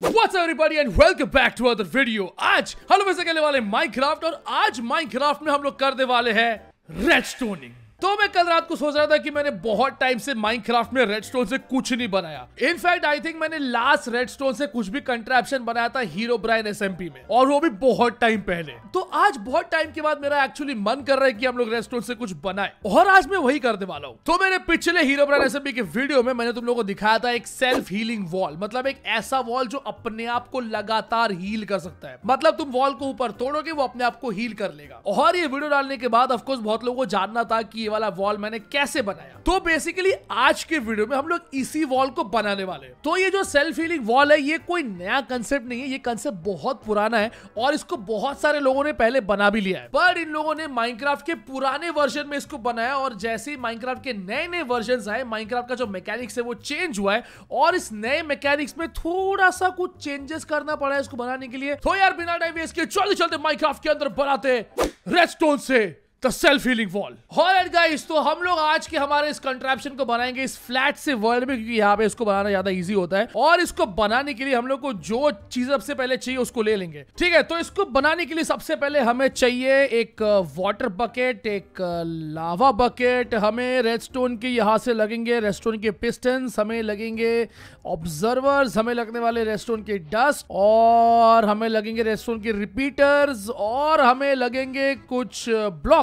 What's up, everybody, and welcome back to another video. आज हम लोग करने वाले माइनक्राफ्ट और आज माइनक्राफ्ट में हम लोग करने वाले हैं रेडस्टोनिंग तो मैं कल रात को सोच रहा था कि मैंने बहुत टाइम से माइनक्राफ्ट में रेडस्टोन से कुछ नहीं बनाया। इनफैक्ट आई थिंक मैंने लास्ट रेडस्टोन से कुछ भी कंट्रैप्शन बनाया था हीरो ब्राइन एसएमपी में, और वो भी बहुत टाइम पहले। तो आज बहुत टाइम के बाद मेरा एक्चुअली मन कर रहा है कि हम लोग रेडस्टोन से कुछ बनाए, और आज मैं वही करने वाला हूँ। तो मेरे पिछले हीरो ब्राइन एसएमपी के वीडियो में मैंने तुम लोगों को दिखाया था एक सेल्फ हीलिंग वॉल मतलब एक ऐसा वॉल जो अपने आप को लगातार हील कर सकता है। मतलब तुम वॉल को ऊपर तोड़ोगे, वो अपने आप को हील कर लेगा। और ये वीडियो डालने के बाद ऑफकोर्स बहुत लोगों को जानना था कि ये वाला वॉल मैंने कैसे बनाया? तो बेसिकली आज के वीडियो में हम लोग इसी वॉल को बनाने वाले हैं। तो ये जो सेल्फ हीलिंग वॉल है, ये कोई नया कंसेप्ट नहीं है। ये कंसेप्ट बहुत पुराना है और इसको बहुत सारे लोगों ने पहले बना भी लिया है। पर इन लोगों ने माइनक्राफ्ट के पुराने वर्जन में इसको बनाया और जैसे ही माइनक्राफ्ट के नए नए वर्जन आए माइनक्राफ्ट का जो मैकेनिक्स है वो चेंज हुआ है और इस नए मैकेनिक्स में थोड़ा सा कुछ चेंजेस करना पड़ा है इसको बनाने के लिए। तो यार, बिना टाइम वेस्ट के चलते चलते माइनक्राफ्ट के अंदर बनाते रेडस्टोन से। The self healing wall alright guys तो हम लोग आज के हमारे इस कंट्रैप्शन को बनाएँगे इस फ्लैट से वर्ल्ड में, क्योंकि यहाँ पे इसको बनाना ज़्यादा इजी होता है। और इसको बनाने के लिए हम लोग को जो चीज़ सबसे पहले चाहिए, उसको ले लेंगे। ठीक है तो इसको बनाने के लिए सबसे पहले हमें चाहिए एक वाटर बकेट एक लावा बकेट हमें रेडस्टोन के यहाँ से लगेंगे रेडस्टोन के पिस्टन हमें लगेंगे ऑब्जर्वर्स हमें लगने वाले रेडस्टोन के डस्ट और हमें लगेंगे रेडस्टोन के रिपीटर्स और हमें लगेंगे कुछ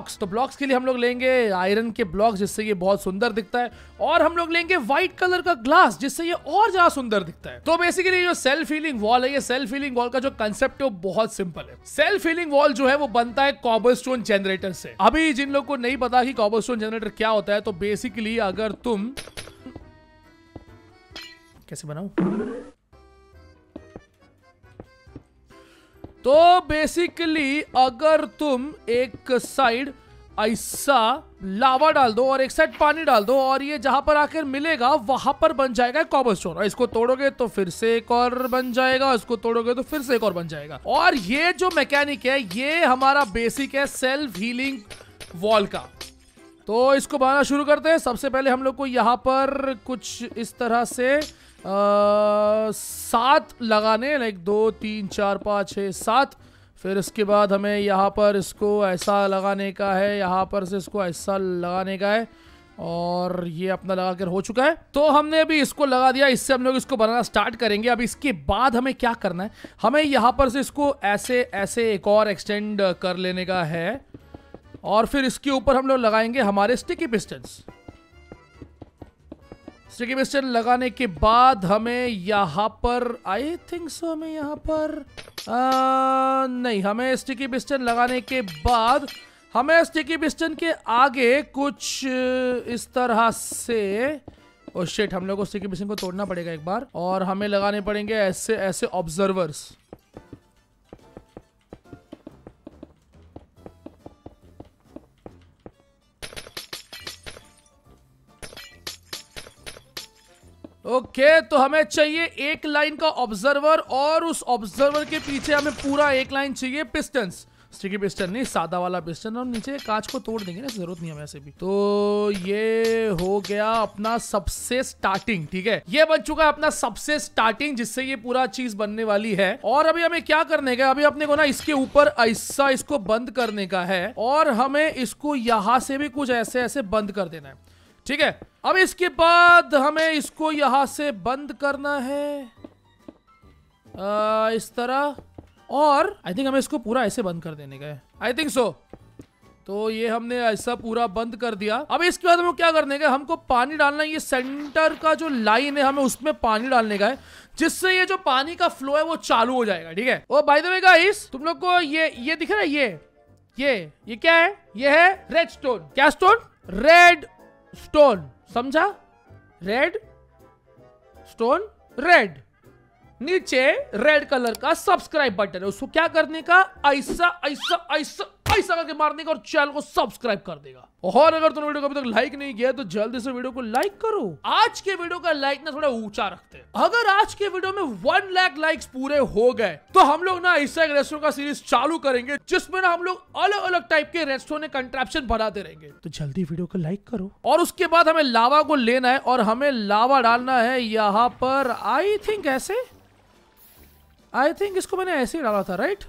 ब्लॉक्स तो ब्लॉक्स के लिए हम लोग लेंगे आयरन के ब्लॉक्स जिससे ये बहुत सुंदर दिखता है और हम लोग लेंगे व्हाइट कलर का ग्लास जिससे ये और ज़्यादा सुंदर दिखता है। तो बेसिकली जो सेल्फ हीलिंग वॉल है, ये सेल्फ हीलिंग वॉल का जो कंसेप्ट है वो बहुत सिंपल है। सेल्फ हीलिंग वॉल जो है वो बनता है कॉबरस्टोन जनरेटर से। अभी जिन लोग को नहीं पता कि कॉबरस्टोन जनरेटर क्या होता है तो बेसिकली अगर तुम कैसे बनाऊँ? तो बेसिकली अगर तुम एक साइड ऐसा लावा डाल दो और एक साइड पानी डाल दो और ये जहाँ पर आकर मिलेगा, वहाँ पर बन जाएगा कॉबरस्टोन और इसको तोड़ोगे तो फिर से एक और बन जाएगा, इसको तोड़ोगे तो फिर से एक और बन जाएगा। और ये जो मैकेनिक है, ये हमारा बेसिक है सेल्फ हीलिंग वॉल का। तो इसको बनाना शुरू करते हैं। सबसे पहले हम लोग को यहाँ पर कुछ इस तरह से सात लगाने लाइक दो, तीन, चार, पाँच छः सात। फिर इसके बाद हमें यहाँ पर इसको ऐसा लगाने का है, यहाँ पर से इसको ऐसा लगाने का है। और ये अपना लगा कर हो चुका है। तो हमने अभी इसको लगा दिया। इससे हम लोग इसको बनाना स्टार्ट करेंगे। अब इसके बाद हमें क्या करना है? हमें यहाँ पर से इसको ऐसे ऐसे एक और एक्सटेंड कर लेने का है। और फिर इसके ऊपर हम लोग लगाएँगे हमारे स्टिकी पिस्टन्स स्टिकी पिस्टन लगाने के बाद हमें यहाँ पर आई थिंक सो हमें यहाँ पर आ, नहीं हमें स्टिकी पिस्टन लगाने के बाद हमें स्टिकी पिस्टन के आगे कुछ इस तरह से और शेट हम लोग को स्टिकी पिस्टन को तोड़ना पड़ेगा एक बार। और हमें लगाने पड़ेंगे ऐसे ऐसे ऑब्जर्वर्स ओके okay, तो हमें चाहिए एक लाइन का ऑब्जर्वर और उस ऑब्जर्वर के पीछे हमें पूरा एक लाइन चाहिए पिस्टन्स स्टिकी पिस्टन नहीं सादा वाला पिस्टन और नीचे कांच को तोड़ देंगे ना ज़रूरत नहीं है वैसे भी। तो ये हो गया अपना सबसे स्टार्टिंग ठीक है? ये बन चुका है अपना सबसे स्टार्टिंग जिससे ये पूरा चीज़ बनने वाली है। और अभी हमें क्या करने का अभी अपने को ना इसके ऊपर ऐसा इसको बंद करने का है और हमें इसको यहाँ से भी कुछ ऐसे ऐसे बंद कर देना है। ठीक है? अब इसके बाद हमें इसको यहाँ से बंद करना है। आ, इस तरह। और आई थिंक हमें इसको पूरा ऐसे बंद कर देने का आई थिंक सो तो ये हमने ऐसा पूरा बंद कर दिया। अब इसके बाद हमें क्या करने का हमको पानी डालना है। ये सेंटर का जो लाइन है हमें उसमें पानी डालने का है जिससे ये जो पानी का फ्लो है वो चालू हो जाएगा ठीक है? Oh by the way guys तुम लोग को ये ये दिख रहा है ये ये ये क्या है? ये है रेड स्टोन क्या स्टोन रेड स्टोन समझा? रेड स्टोन रेड नीचे रेड कलर का सब्सक्राइब बटन है। उसको क्या करने का? ऐसा ऐसा ऐसा। करके मारने का और चैनल को सब्सक्राइब कर देगा। और अगर तुमने वीडियो को अभी तक लाइक नहीं किया तो जल्दी से वीडियो को लाइक करो। आज के वीडियो का लाइक ना थोड़ा ऊँचा रखते हैं। अगर आज के वीडियो में वन लाख लाइक्स पूरे हो गए तो हम लोग ना इससे रेस्टोरेंट का सीरीज़ चालू करेंगे, जिसमें ना हम लोग अलग अलग टाइप के रेस्टोरेंट कंट्रेप्शन बनाते रहेंगे। तो जल्दी वीडियो को लाइक करो। और उसके बाद हमें लावा को लेना है, और हमें लावा डालना है यहाँ पर। आई थिंक ऐसे? आई थिंक इसको मैंने ऐसे ही डाला था राइट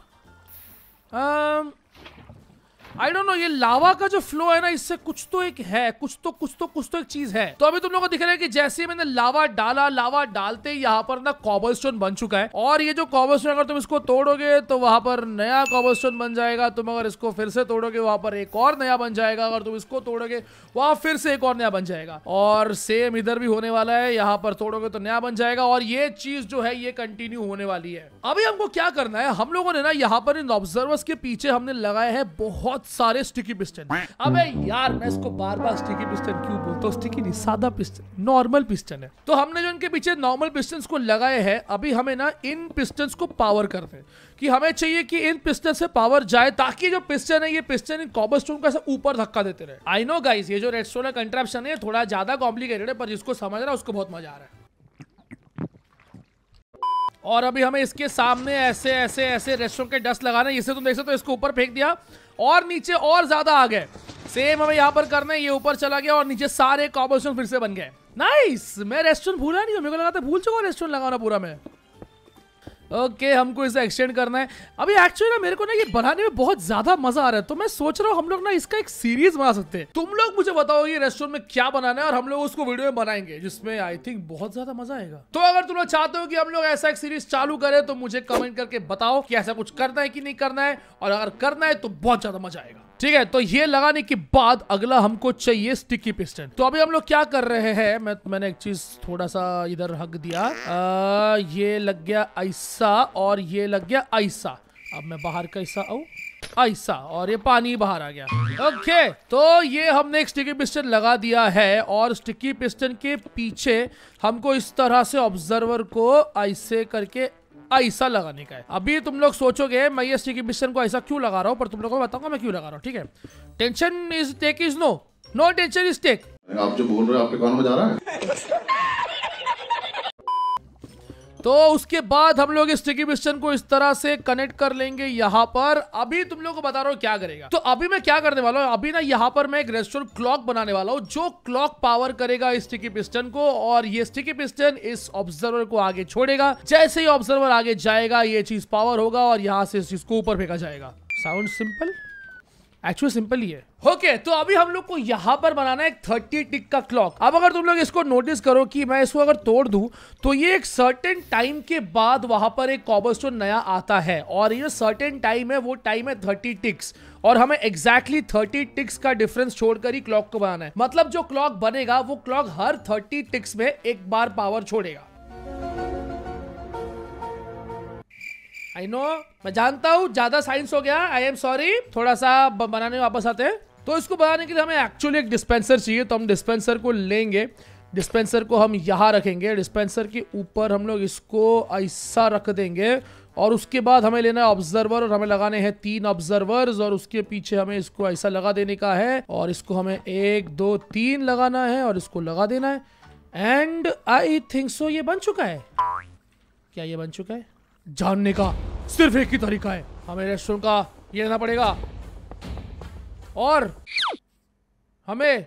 आई डोंट नो ये लावा का जो फ्लो है ना, इससे कुछ तो एक है, कुछ तो कुछ तो कुछ तो एक चीज़ है। तो अभी तुम लोगों को दिख रहा है कि जैसे मैंने लावा डाला, लावा डालते ही यहाँ पर ना कॉबलस्टोन बन चुका है। और ये जो कॉबलस्टोन अगर तुम इसको तोड़ोगे तो वहाँ पर नया कॉबलस्टोन बन जाएगा। तुम अगर इसको फिर से तोड़ोगे, वहाँ पर एक और नया बन जाएगा। अगर तुम इसको तोड़ोगे, वहाँ फिर से एक और नया बन जाएगा। और सेम इधर भी होने वाला है, यहाँ पर तोड़ोगे तो नया बन जाएगा। और ये चीज़ जो है, ये कंटिन्यू होने वाली है। अभी हमको क्या करना है, हम लोगों ने ना यहाँ पर इन ऑब्जर्वर्स के पीछे हमने लगाए हैं बहुत बहुत सारे स्टिकी पिस्टन अबे यार, मैं इसको बार बार स्टिकी पिस्टन क्यों बोलता हूँ? स्टिकी नहीं, सादा पिस्टन नॉर्मल पिस्टन है। तो हमने जो इनके पीछे नॉर्मल पिस्टन को लगाए हैं, अभी हमें ना इन पिस्टन को पावर करते हैं। कि हमें चाहिए कि इन पिस्टन से पावर जाए, ताकि जो पिस्टन है, ये पिस्टन इन कॉबरस्टोन का ऊपर धक्का देते रहे। आई नो गाइस ये जो रेडस्टोन का कंट्रेप्शन है थोड़ा ज़्यादा कॉम्प्लिकेटेड है, पर जिसको समझ रहा है, उसको बहुत मज़ा आ रहा है। और अभी हमें इसके सामने ऐसे ऐसे ऐसे रेस्टोरेंट के डस्ट लगाना है। इसे तुम देख सकते हो, इसको ऊपर फेंक दिया। और नीचे और ज़्यादा आ गए। सेम हमें यहाँ पर करना है, ये ऊपर चला गया और नीचे सारे कॉबल फिर से बन गए। नाइस मैं रेस्टोरेंट भूला नहीं हूँ मेरे को लगा था भूल चुका रेस्टोरेंट लगाना पूरा मैं। ओके okay, हमको इसे एक्सटेंड करना है। अभी एक्चुअली ना मेरे को ना ये बनाने में बहुत ज़्यादा मज़ा आ रहा है तो मैं सोच रहा हूँ हम लोग ना इसका एक सीरीज़ बना सकते हैं। तुम लोग मुझे बताओ ये रेस्टोरेंट में क्या बनाना है और हम लोग उसको वीडियो में बनाएँगे जिसमें आई थिंक बहुत ज़्यादा मज़ा आएगा। तो अगर तुम लोग चाहते हो कि हम लोग ऐसा एक सीरीज़ चालू करें तो मुझे कमेंट करके बताओ कि ऐसा कुछ करना है कि नहीं करना है और अगर करना है तो बहुत ज़्यादा मज़ा आएगा। ठीक है तो ये लगाने के बाद अगला हमको चाहिए स्टिकी पिस्टन तो अभी हम लोग क्या कर रहे हैं मैं मैंने एक चीज़ थोड़ा सा इधर हक दिया। आ, ये लग गया ऐसा और ये लग गया ऐसा। अब मैं बाहर कैसा आऊ? ऐसा और ये पानी बाहर आ गया। ओके okay, तो ये हमने एक स्टिकी पिस्टन लगा दिया है और स्टिकी पिस्टन के पीछे हमको इस तरह से ऑब्जर्वर को ऐसे करके ऐसा लगाने का है। अभी तुम लोग सोचोगे, मैं ये स्टिकी मिशन को ऐसा क्यों लगा रहा हूँ? पर तुम लोगों को बताऊँगा मैं क्यों लगा रहा हूँ, ठीक है? Tension is take is no no tension is take आप जो बोल रहे हो आपके कान में जा रहा है? तो उसके बाद हम लोग स्टिकी पिस्टन को इस तरह से कनेक्ट कर लेंगे यहाँ पर। अभी तुम लोग को बता रहा हूँ क्या करेगा। तो अभी मैं क्या करने वाला हूँ, अभी ना यहाँ पर मैं एक रेस्टोरेंट क्लॉक बनाने वाला हूँ, जो क्लॉक पावर करेगा इस स्टिकी पिस्टन को और ये स्टिकी पिस्टन इस ऑब्जर्वर को आगे छोड़ेगा। जैसे ही ऑब्जर्वर आगे जाएगा, ये चीज़ पावर होगा और यहाँ से इस चीज़ को ऊपर फेंका जाएगा। साउंड सिंपल एक्चुअली सिंपल ही है। ओके okay, तो अभी हम लोग को यहाँ पर बनाना है थर्टी टिक का क्लॉक अब अगर तुम लोग इसको नोटिस करो कि मैं इसको अगर तोड़ दूँ तो ये एक सर्टेन टाइम के बाद वहाँ पर एक कॉबरस्टोन नया आता है। और ये सर्टेन टाइम है वो टाइम है थर्टी टिक्स और हमें एग्जैक्टली थर्टी टिक्स का डिफरेंस छोड़कर ही क्लॉक को बनाना है। मतलब जो क्लॉक बनेगा वो क्लॉक हर थर्टी टिक्स में एक बार पावर छोड़ेगा। आई नो मैं जानता हूँ ज़्यादा साइंस हो गया। आई एम सॉरी थोड़ा सा बनाने में वापस आते हैं। तो इसको बनाने के लिए हमें एक्चुअली एक डिस्पेंसर चाहिए तो हम डिस्पेंसर को लेंगे। डिस्पेंसर को हम यहाँ रखेंगे। डिस्पेंसर के ऊपर हम लोग इसको ऐसा रख देंगे और उसके बाद हमें लेना है ऑब्जर्वर और हमें लगाने हैं तीन ऑब्जर्वर्स और उसके पीछे हमें इसको ऐसा लगा देने का है और इसको हमें एक, दो, तीन लगाना है और इसको लगा देना है। एंड आई थिंक सो ये बन चुका है। क्या ये बन चुका है? जानने का सिर्फ़ एक ही तरीका है। हमें रेस्टोरेंट का ये लेना पड़ेगा। और हमें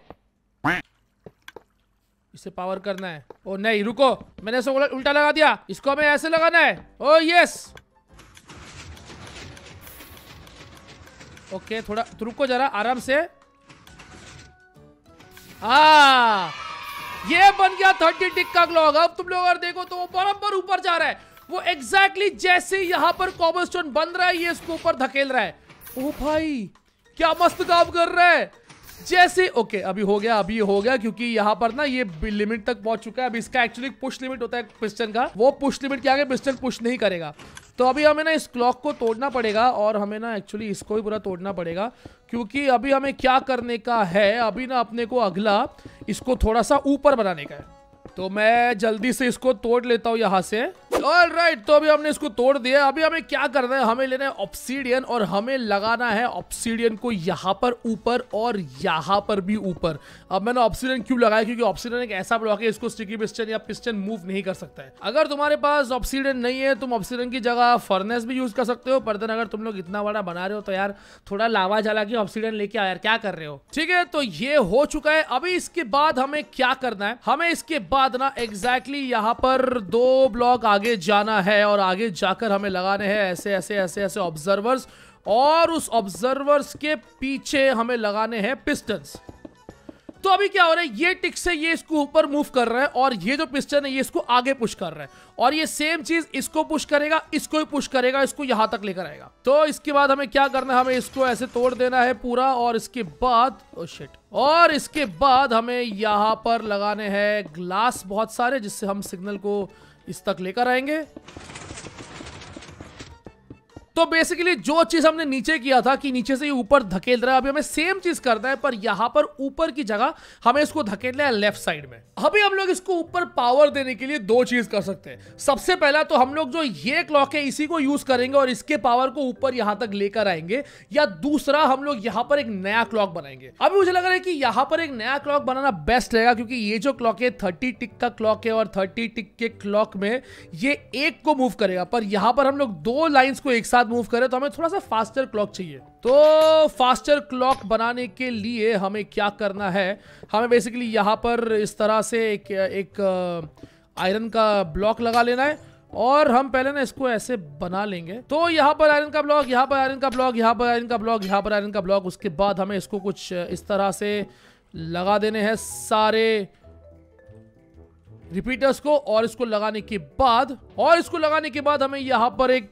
इसे पावर करना है। ओ, नहीं, रुको। मैंने इसको उल्टा लगा दिया। इसको हमें ऐसे लगाना है। ओ यस ओके थोड़ा तो रुको जरा, आराम से। आ ये बन गया थर्टी टिक का क्लॉक अब तुम लोग अगर देखो तो वो बराबर ऊपर जा रहा है। वो एग्जैक्टली exactly जैसे यहाँ पर कॉबरस्टोन बन रहा है, ये इसको ऊपर धकेल रहा है। ओ, भाई। क्या मस्त काम कर रहा है? जैसे ओके अभी हो गया, अभी हो गया, क्योंकि यहाँ पर ना ये लिमिट तक पहुँच चुका है। अभी इसका एक्चुअली पुश लिमिट होता है पिस्टन का। वो पुश लिमिट के आगे पिस्टन पुश नहीं करेगा। तो अभी हमें ना इस क्लॉक को तोड़ना पड़ेगा और हमें ना एक्चुअली इसको भी पूरा तोड़ना पड़ेगा, क्योंकि अभी हमें क्या करने का है, अभी ना अपने को अगला इसको थोड़ा सा ऊपर बनाने का है। तो मैं जल्दी से इसको तोड़ लेता हूँ यहाँ से। ऑल राइट तो अभी हमने इसको तोड़ दिया अभी हमें क्या करना है? हमें लेना है ऑप्सीडियन और हमें लगाना है ऑप्सीडियन को यहाँ पर ऊपर और यहाँ पर भी ऊपर। अब मैंने ऑप्सीडियन क्यों लगाया? क्योंकि ऑप्सीडियन एक ऐसा ब्लॉक है, इसको स्टिकी पिस्टन या पिस्टन मूव नहीं कर सकता है। अगर तुम्हारे पास ऑप्सीडियन नहीं है, तुम ऑप्सीडियन की जगह फर्नेस भी यूज़ कर सकते हो, पर दिन अगर तुम लोग इतना बड़ा बना रहे हो तो यार थोड़ा लावा जला के ऑप्सीडियन लेके आओ यार, क्या कर रहे हो? ठीक है तो ये हो चुका है। अभी इसके बाद हमें क्या करना है? हमें इसके बाद ना एग्जैक्टली exactly यहाँ पर दो ब्लॉक आगे जाना है और आगे जाकर हमें लगाने हैं ऐसे ऐसे ऐसे ऐसे ऑब्जर्वर्स और उस ऑब्जर्वर्स के पीछे हमें लगाने हैं पिस्टन्स तो अभी क्या हो रहा है? ये टिक से ये इसको ऊपर मूव कर रहा है और ये जो पिस्टन है, ये इसको आगे पुश कर रहा है। और ये सेम चीज़ इसको पुश करेगा, इसको भी पुश करेगा, इसको यहाँ तक लेकर आएगा। तो इसके बाद हमें क्या करना है? हमें इसको ऐसे तोड़ देना है पूरा और इसके बाद ओ oh शिट और इसके बाद हमें यहाँ पर लगाने हैं ग्लास बहुत सारे, जिससे हम सिग्नल को इस तक लेकर आएँगे। तो बेसिकली जो चीज़ हमने नीचे किया था कि नीचे से ये ऊपर धकेल रहा है, अभी हमें सेम चीज़ करना है, पर यहाँ पर ऊपर की जगह हमें इसको धकेलना है लेफ़्ट साइड में। अभी हम लोग इसको ऊपर पावर देने के लिए दो चीज़ कर सकते हैं। सबसे पहला तो हम लोग जो ये क्लॉक है, इसी को यूज़ करेंगे और इसके पावर को ऊपर यहाँ तक लेकर आएँगे, या दूसरा हम लोग यहाँ पर एक नया क्लॉक बनाएँगे। अभी मुझे लग रहा है कि यहाँ पर एक नया क्लॉक बनाना बेस्ट रहेगा, क्योंकि ये जो क्लॉक है थर्टी टिक का क्लॉक है और थर्टी टिक के क्लॉक में ये एक को मूव करेगा। पर यहाँ पर हम लोग दो लाइन्स को एक साथ मूव करें तो हमें थोड़ा सा फास्टर क्लॉक चाहिए। तो फास्टर क्लॉक बनाने के लिए हमें क्या करना है? हमें बेसिकली यहाँ पर इस तरह से एक एक आयरन का ब्लॉक लगा लेना है और हम पहले ना इसको ऐसे बना लेंगे। तो यहाँ पर आयरन का ब्लॉक यहाँ पर आयरन का ब्लॉक यहाँ पर आयरन का ब्लॉक यहाँ पर आयरन का ब्लॉक उसके बाद हमें इसको कुछ इस तरह से लगा देने हैं सारे रिपीटर्स को और इसको लगाने के बाद, और इसको लगाने के बाद हमें यहाँ पर एक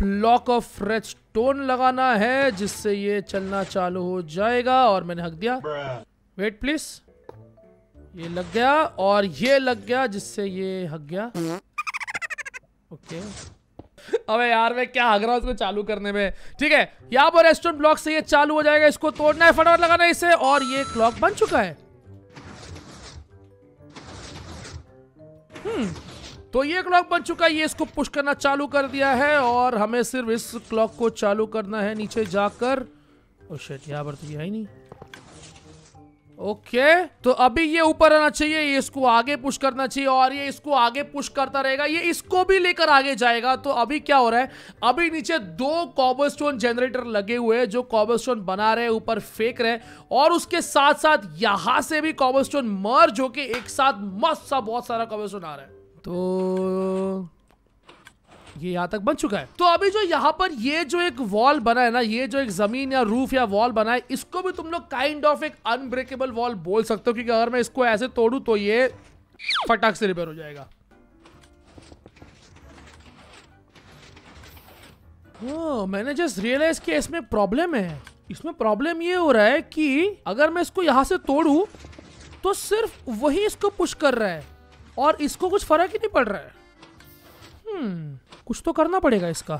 ब्लॉक ऑफ़ रेड स्टोन लगाना है, जिससे ये चलना चालू हो जाएगा, और मैंने हक दिया। वेट प्लीज़ ये लग गया, और ये लग गया, जिससे ये हक गया। ओके अबे यार, मैं क्या हग रहा हूँ इसको चालू करने में? ठीक है, यहाँ पर रेस्टोरेंट ब्लॉक से ये चालू हो जाएगा, इसको तोड़ना है, फटाफट लगाना है इसे, और ये क्लॉक बन चुका है। तो ये क्लॉक बन चुका है, ये इसको पुश करना चालू कर दिया है और हमें सिर्फ़ इस क्लॉक को चालू करना है नीचे जाकर। ओ शिट यहाँ पर तो यह है नहीं। ओके तो अभी ये ऊपर आना चाहिए, ये इसको आगे पुश करना चाहिए और ये इसको आगे पुश करता रहेगा, ये इसको भी लेकर आगे जाएगा। तो अभी क्या हो रहा है? अभी नीचे दो कॉबलस्टोन जनरेटर लगे हुए हैं, जो कॉबलस्टोन बना रहे हैं, ऊपर फेंक रहे हैं। और उसके साथ साथ यहाँ से भी कॉबलस्टोन मर्ज होके एक साथ मस्त सा बहुत सारा कॉबलस्टोन आ रहा है। तो ये यहाँ तक बन चुका है। तो अभी जो यहाँ पर ये जो एक वॉल बना है ना ये जो एक ज़मीन या रूफ या वॉल बना है इसको भी तुम लोग काइंड ऑफ़ एक अनब्रेकेबल वॉल बोल सकते हो क्योंकि अगर मैं इसको ऐसे तोड़ू तो ये फटाक से रिपेयर हो जाएगा। ओ, मैंने जस्ट रियलाइज़ किया इसमें प्रॉब्लम है। इसमें प्रॉब्लम ये हो रहा है कि अगर मैं इसको यहाँ से तोड़ू तो सिर्फ़ वही इसको पुश कर रहा है और इसको कुछ फ़र्क ही नहीं पड़ रहा है। हम्म कुछ तो करना पड़ेगा इसका।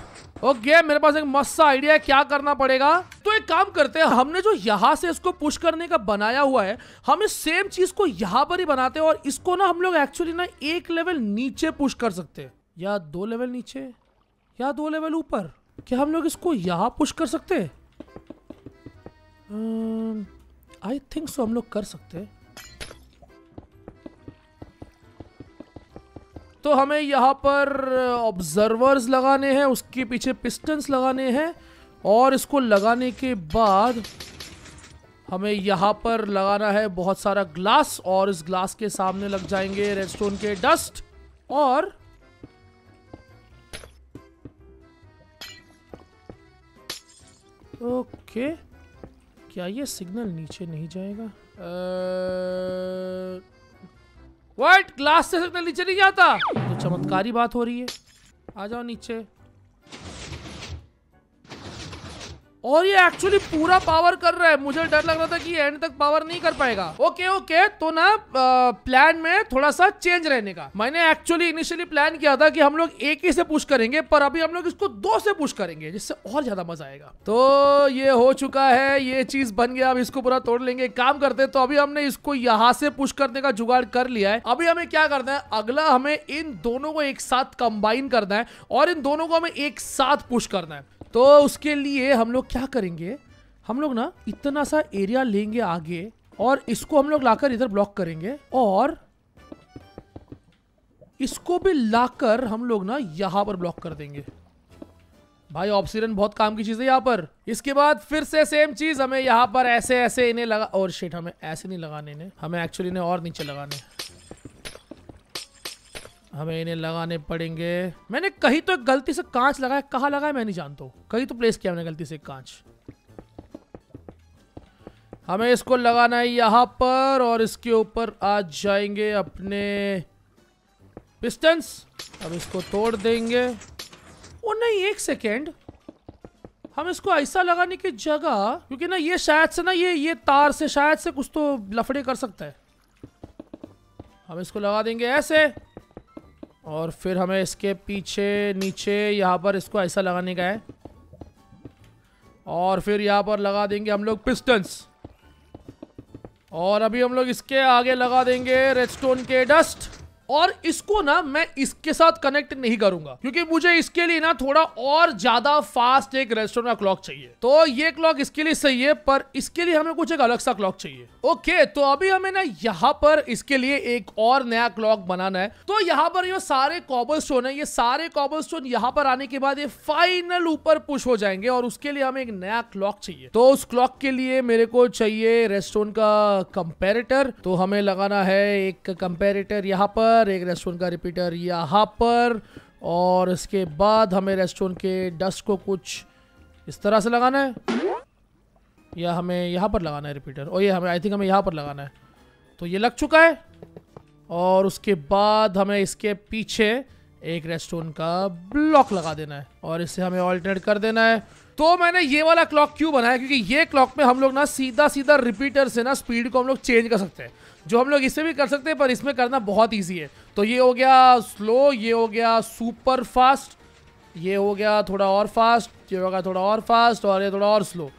ओके मेरे पास एक मस्त आइडिया है, क्या करना पड़ेगा? तो एक काम करते हैं, हमने जो यहाँ से इसको पुश करने का बनाया हुआ है, हम इस सेम चीज़ को यहाँ पर ही बनाते हैं और इसको ना हम लोग एक्चुअली ना एक लेवल नीचे पुश कर सकते हैं। या दो लेवल नीचे, या दो लेवल ऊपर। क्या हम लोग इसको यहाँ पुश कर सकते हैं? आई थिंक सो हम लोग कर सकते हैं। तो हमें यहाँ पर ऑब्जर्वर्स लगाने हैं, उसके पीछे पिस्टन्स लगाने हैं और इसको लगाने के बाद हमें यहाँ पर लगाना है बहुत सारा ग्लास और इस ग्लास के सामने लग जाएँगे रेडस्टोन के डस्ट और ओके। क्या ये सिग्नल नीचे नहीं जाएगा? आ... व्हाट ग्लास से नीचे नहीं जाता तो चमत्कारी बात हो रही है। आ जाओ नीचे। और ये एक्चुअली पूरा पावर कर रहा है। मुझे डर लग रहा था कि एंड तक पावर नहीं कर पाएगा। ओके ओके तो ना प्लान में थोड़ा सा चेंज रहने का। मैंने एक्चुअली इनिशियली प्लान किया था कि हम लोग एक ही से पुश करेंगे, पर अभी हम लोग इसको दो से पुश करेंगे, जिससे और ज़्यादा मज़ा आएगा। तो ये हो चुका है, ये चीज़ बन गया, अब इसको पूरा तोड़ लेंगे। काम करते तो अभी हमने इसको यहाँ से पुश करने का जुगाड़ कर लिया है। अभी हमें क्या करना है, अगला हमें इन दोनों को एक साथ कंबाइन करना है, और इन दोनों को हमें एक साथ पुश करना है। तो उसके लिए हम लोग क्या करेंगे? हम लोग ना इतना सा एरिया लेंगे आगे और इसको हम लोग लाकर इधर ब्लॉक करेंगे और इसको भी लाकर हम लोग ना यहाँ पर ब्लॉक कर देंगे। भाई ऑप्सीजन बहुत काम की चीज़ है यहाँ पर। इसके बाद फिर से सेम चीज़, हमें यहाँ पर ऐसे ऐसे इन्हें लगा और शेट हमें ऐसे नहीं लगाने ने हमें एक्चुअली इन्हें और नीचे लगाने। हमें इन्हें लगाने पड़ेंगे। मैंने कहीं तो एक गलती से कांच लगाया, कहाँ लगाया मैं नहीं जानता हूँ। कहीं तो प्लेस किया मैंने गलती से कांच। हमें इसको लगाना है यहाँ पर और इसके ऊपर आ जाएँगे अपने पिस्टन्स अब इसको तोड़ देंगे। ओ, नहीं, एक सेकेंड हम इसको ऐसा लगाने की जगह, क्योंकि ना ये शायद से ना ये ये तार से शायद से कुछ तो लफड़े कर सकता है। हम इसको लगा देंगे ऐसे। और फिर हमें इसके पीछे, नीचे, यहाँ पर इसको ऐसा लगाने का है। और फिर यहाँ पर लगा देंगे हम लोग पिस्टन्स। और अभी हम लोग इसके आगे लगा देंगे रेडस्टोन के डस्ट। और इसको ना मैं इसके साथ कनेक्ट नहीं करूँगा। क्योंकि मुझे इसके लिए ना थोड़ा और ज़्यादा फास्ट एक रेस्टोरेंट क्लॉक चाहिए। तो ये क्लॉक इसके लिए सही है, पर इसके लिए हमें कुछ एक अलग सा क्लॉक चाहिए। ओके तो अभी हमें ना यहाँ पर इसके लिए एक और नया क्लॉक बनाना है। तो यहाँ पर ये सारे कॉबल स्टोन है, ये सारे कॉबल स्टोन यहाँ पर आने के बाद ये फाइनल ऊपर पुश हो जाएँगे और उसके लिए हमें एक नया क्लॉक चाहिए। तो उस क्लॉक के लिए मेरे को चाहिए रेस्टोरेंट का कंपेरेटर तो हमें लगाना है एक कंपेरेटर यहाँ पर। पर, एक रेस्टोरेंट का रिपीटर यहाँ पर, और इसके बाद हमें रेस्टोरेंट के डस्ट को कुछ इस तरह से लगाना है। या हमें यहाँ पर लगाना है रिपीटर। और ये हमें आई थिंक हमें यहाँ पर लगाना है। तो ये लग चुका है। और उसके बाद हमें इसके पीछे एक रेस्टोरेंट का ब्लॉक लगा देना है। और इसे हमें ऑल्टरनेट कर देना है। तो मैंने ये वाला क्लॉक क्यों बनाया? क्योंकि ये क्लॉक में हम लोग ना सीधा सीधा रिपीटर से ना स्पीड को हम लोग चेंज कर सकते हैं। जो हम लोग इससे भी कर सकते हैं, पर इसमें करना बहुत ईजी है। तो ये हो गया स्लो ये हो गया सुपर फास्ट ये हो गया थोड़ा और फास्ट ये हो गया थोड़ा और फास्ट और ये थोड़ा और स्लो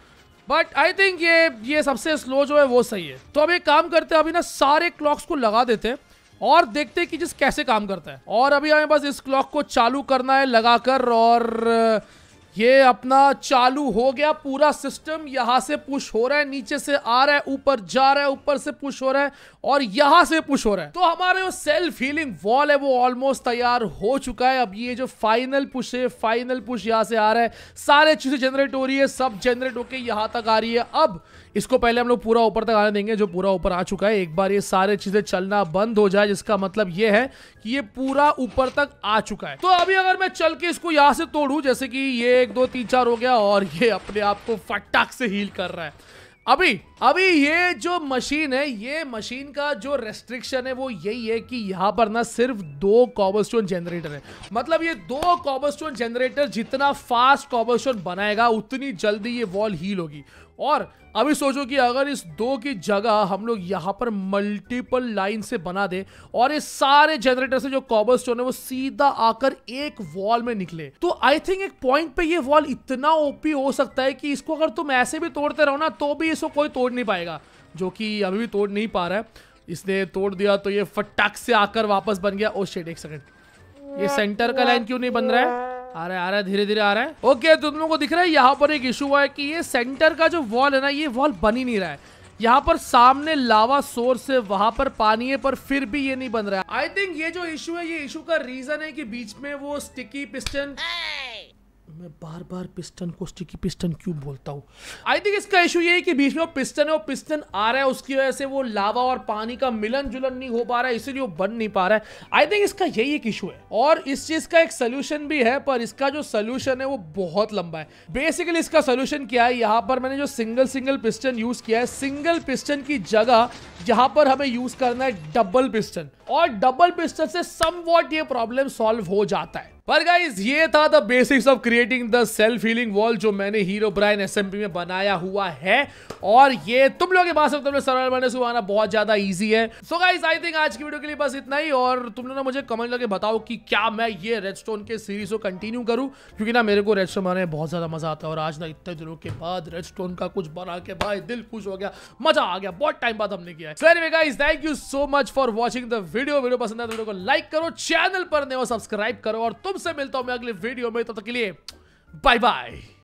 बट आई थिंक ये ये सबसे स्लो जो है वो सही है। तो अब एक काम करते हैं, अभी ना सारे क्लॉक्स को लगा देते हैं और देखते हैं कि जिस कैसे काम करता है। और अभी हमें बस इस क्लॉक को चालू करना है लगाकर और ये अपना चालू हो गया, पूरा सिस्टम यहाँ से पुश हो रहा है, नीचे से आ रहा है, ऊपर जा रहा है, ऊपर से पुश हो रहा है और यहाँ से पुश हो रहा है। तो हमारे जो सेल्फ हीलिंग वॉल है, वो ऑलमोस्ट तैयार हो चुका है। अब ये जो फाइनल पुश है फाइनल पुश यहाँ से आ रहा है। सारे चीज़ें जनरेट हो रही है, सब जनरेट होके यहाँ तक आ रही है। अब इसको पहले हम लोग पूरा ऊपर तक आने देंगे, जो पूरा ऊपर आ चुका है। एक बार ये सारे चीज़ें चलना बंद हो जाए, जिसका मतलब ये है कि ये पूरा ऊपर तक आ चुका है। तो अभी अगर मैं चल के इसको यहाँ से तोड़ू, जैसे कि ये एक, दो, तीन, चार हो गया और ये अपने आप को फटाक से हील कर रहा है। अभी अभी ये जो मशीन है, ये मशीन का जो रेस्ट्रिक्शन है, वो यही है कि यहाँ पर ना सिर्फ़ दो कॉबलस्टोन जनरेटर है। मतलब ये दो कॉबलस्टोन जनरेटर जितना फास्ट कॉबलस्टोन बनाएगा, उतनी जल्दी ये वॉल हील होगी। और अभी सोचो कि अगर इस दो की जगह हम लोग यहाँ पर मल्टीपल लाइन से बना दे, और ये सारे जनरेटर से जो कॉबल स्टोन है, वो सीधा आकर एक वॉल में निकले। तो आई थिंक एक पॉइंट पे ये वॉल इतना ओपी हो सकता है कि इसको अगर तुम ऐसे भी तोड़ते रहो ना तो भी इसको कोई तोड़ नहीं पाएगा, जो कि अभी भी तोड़ नहीं पा रहा है। इसने तोड़ दिया तो ये फटाक से आकर वापस बन गया। ओ शेड एक सेकंड ये सेंटर का लाइन क्यों नहीं बन रहा है? आ रहा है, आ रहा है धीरे धीरे आ रहा है। ओके तुम लोगों को दिख रहा है, यहाँ पर एक इशू हुआ है कि ये सेंटर का जो वॉल है ना, ये वॉल बन ही नहीं रहा है। यहाँ पर सामने लावा सोर्स है, वहाँ पर पानी है, पर फिर भी ये नहीं बन रहा है। आई थिंक ये जो इशू है, ये इशू का रीजन है कि बीच में वो स्टिकी पिस्टन मैं बार बार पिस्टन को स्टिकी पिस्टन क्यों बोलता हूँ? आई थिंक इसका इशू ये है कि बीच में वो पिस्टन है, वो पिस्टन आ रहा है, उसकी वजह से वो लावा और पानी का मिलन जुलन नहीं हो पा रहा है, इसीलिए वो बन नहीं पा रहा है। आई थिंक इसका यही एक इशू है। और इस चीज़ का एक सोल्यूशन भी है, पर इसका जो सोल्यूशन है वो बहुत लंबा है। बेसिकली इसका सोल्यूशन क्या है? यहाँ पर मैंने जो सिंगल सिंगल पिस्टन यूज़ किया है सिंगल पिस्टन की जगह यहाँ पर हमें यूज़ करना है डबल पिस्टन और डबल पिस्टन से सम ये प्रॉब्लम सॉल्व हो जाता है। पर गाइज़ ये था the basics of creating the self healing wall जो मैंने हीरो ब्राइन एसएमपी में बनाया हुआ है। और ये तुम लोग के पास सरल बनने से आना बहुत ज़्यादा इजी है। सो गाइज़ आई थिंक आज की वीडियो के लिए बस इतना ही। और तुम लोग ना मुझे कमेंट करके बताओ कि क्या मैं ये रेडस्टोन के सीरीज़ को कंटिन्यू करूँ? क्योंकि ना मेरे को रेडस्टोन बनाने में बहुत ज़्यादा मज़ा आता है। और आज ना इतने दिनों के बाद रेडस्टोन का कुछ बना के भाई दिल खुश हो गया। मज़ा आ गया। बहुत टाइम बाद हमने किया है। Guys thank you so much for watching the video video पसंद है तो वीडियो को लाइक करो चैनल पर नए सब्सक्राइब करो। और तुम तुमसे मिलता हूँ मैं अगले वीडियो में तब तो तक के लिए बाय बाय